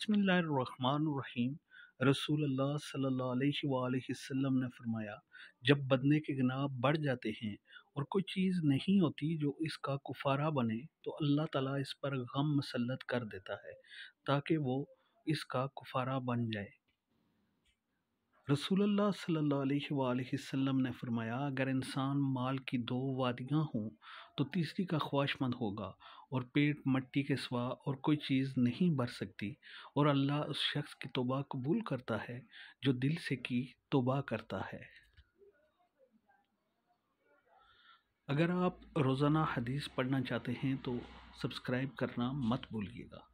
बसमीम रसूलुल्लाह सल्लल्लाहु अलैहि वसल्लम ने फरमाया, जब बदने के गनाह बढ़ जाते हैं और कोई चीज़ नहीं होती जो इसका कुफारा बने तो अल्लाह ताला इस पर गम मसलत कर देता है, ताकि वो इसका कुफारा बन जाए। रसूलुल्लाह सल्लल्लाहु अलैहि वसल्लम ने फरमाया, अगर इंसान माल की दो वादियाँ हों तो तीसरी का ख्वाहिशमंद होगा और पेट मट्टी के सिवा और कोई चीज़ नहीं भर सकती और अल्लाह उस शख्स की तोबा कबूल करता है, जो दिल से की तोबा करता है। अगर आप रोज़ाना हदीस पढ़ना चाहते हैं तो सब्सक्राइब करना मत भूलिएगा।